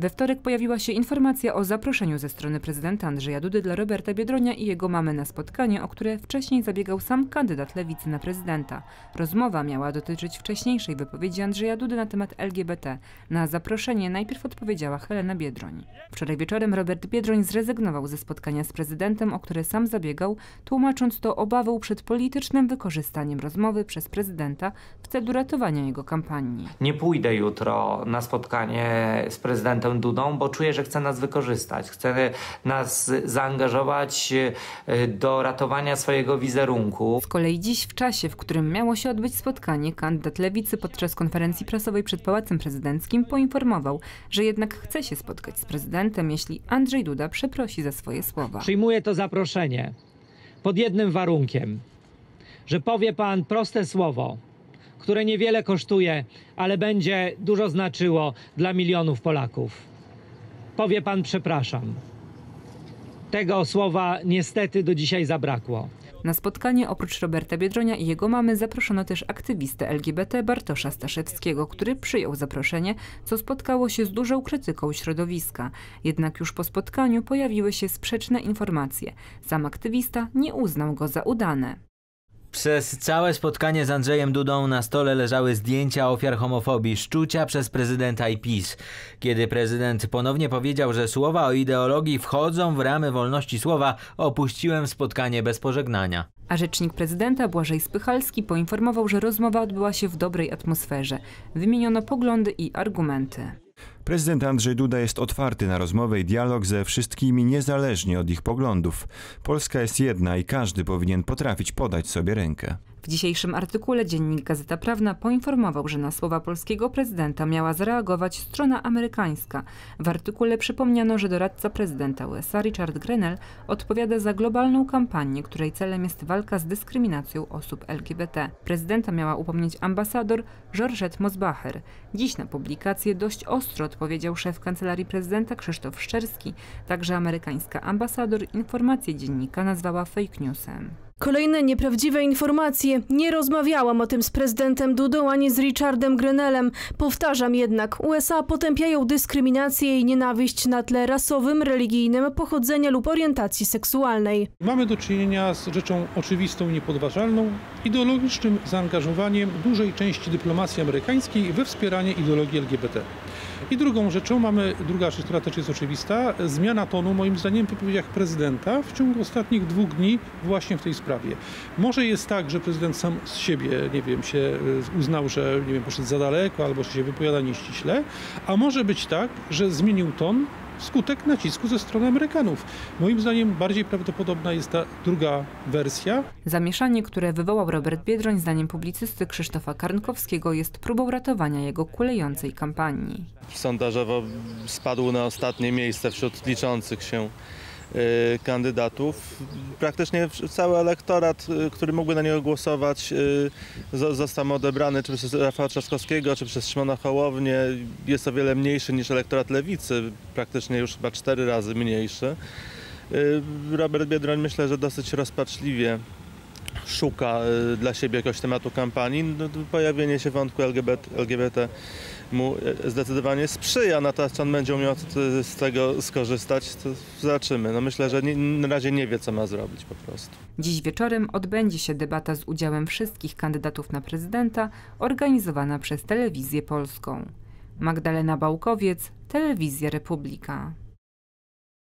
We wtorek pojawiła się informacja o zaproszeniu ze strony prezydenta Andrzeja Dudy dla Roberta Biedronia i jego mamy na spotkanie, o które wcześniej zabiegał sam kandydat lewicy na prezydenta. Rozmowa miała dotyczyć wcześniejszej wypowiedzi Andrzeja Dudy na temat LGBT. Na zaproszenie najpierw odpowiedziała Helena Biedroń. Wczoraj wieczorem Robert Biedroń zrezygnował ze spotkania z prezydentem, o które sam zabiegał, tłumacząc to obawą przed politycznym wykorzystaniem rozmowy przez prezydenta w celu ratowania jego kampanii. Nie pójdę jutro na spotkanie z prezydentem Dudą, bo czuję, że chce nas wykorzystać. Chce nas zaangażować e, do ratowania swojego wizerunku. Z kolei dziś w czasie, w którym miało się odbyć spotkanie, kandydat Lewicy podczas konferencji prasowej przed Pałacem Prezydenckim poinformował, że jednak chce się spotkać z prezydentem, jeśli Andrzej Duda przeprosi za swoje słowa. Przyjmuję to zaproszenie pod jednym warunkiem, że powie pan proste słowo, które niewiele kosztuje, ale będzie dużo znaczyło dla milionów Polaków. Powie pan przepraszam. Tego słowa niestety do dzisiaj zabrakło. Na spotkanie oprócz Roberta Biedronia i jego mamy zaproszono też aktywistę LGBT Bartosza Staszewskiego, który przyjął zaproszenie, co spotkało się z dużą krytyką środowiska. Jednak już po spotkaniu pojawiły się sprzeczne informacje. Sam aktywista nie uznał go za udane. Przez całe spotkanie z Andrzejem Dudą na stole leżały zdjęcia ofiar homofobii, szczucia przez prezydenta i PiS. Kiedy prezydent ponownie powiedział, że słowa o ideologii wchodzą w ramy wolności słowa, opuściłem spotkanie bez pożegnania. A rzecznik prezydenta Błażej Spychalski poinformował, że rozmowa odbyła się w dobrej atmosferze. Wymieniono poglądy i argumenty. Prezydent Andrzej Duda jest otwarty na rozmowę i dialog ze wszystkimi niezależnie od ich poglądów. Polska jest jedna i każdy powinien potrafić podać sobie rękę. W dzisiejszym artykule dziennik Gazeta Prawna poinformował, że na słowa polskiego prezydenta miała zareagować strona amerykańska. W artykule przypomniano, że doradca prezydenta USA Richard Grenell odpowiada za globalną kampanię, której celem jest walka z dyskryminacją osób LGBT. Prezydenta miała upomnieć ambasador Georgette Mosbacher. Dziś na publikację dość ostro odpowiedział szef kancelarii prezydenta Krzysztof Szczerski. Także amerykańska ambasador informację dziennika nazwała fake newsem. Kolejne nieprawdziwe informacje. Nie rozmawiałam o tym z prezydentem Dudą ani z Richardem Grenellem. Powtarzam jednak, USA potępiają dyskryminację i nienawiść na tle rasowym, religijnym, pochodzenia lub orientacji seksualnej. Mamy do czynienia z rzeczą oczywistą i niepodważalną, ideologicznym zaangażowaniem dużej części dyplomacji amerykańskiej we wspieranie ideologii LGBT. I drugą rzeczą mamy, druga rzecz, która też jest oczywista, zmiana tonu moim zdaniem w wypowiedziach prezydenta w ciągu ostatnich dwóch dni właśnie w tej sprawie. Może jest tak, że prezydent sam z siebie, nie wiem, się e, uznał, że nie wiem, poszedł za daleko albo że się wypowiada nieściśle, a może być tak, że zmienił ton wskutek nacisku ze strony Amerykanów. Moim zdaniem bardziej prawdopodobna jest ta druga wersja. Zamieszanie, które wywołał Robert Biedroń, zdaniem publicysty Krzysztofa Karnkowskiego, jest próbą ratowania jego kulejącej kampanii. Sondażowo spadł na ostatnie miejsce wśród liczących się kandydatów. Praktycznie cały elektorat, y, który mógłby na niego głosować, y, został odebrany czy przez Rafała Trzaskowskiego, czy przez Szymona Hołownię. Jest o wiele mniejszy niż elektorat lewicy, praktycznie już chyba cztery razy mniejszy. Robert Biedroń myślę, że dosyć rozpaczliwie szuka dla siebie jakiegoś tematu kampanii. No, pojawienie się wątku LGBT, LGBT mu zdecydowanie sprzyja, on będzie umiał z tego skorzystać, to zobaczymy. No myślę, że nie, na razie nie wie, co ma zrobić po prostu. Dziś wieczorem odbędzie się debata z udziałem wszystkich kandydatów na prezydenta, organizowana przez Telewizję Polską. Magdalena Bałkowiec, Telewizja Republika.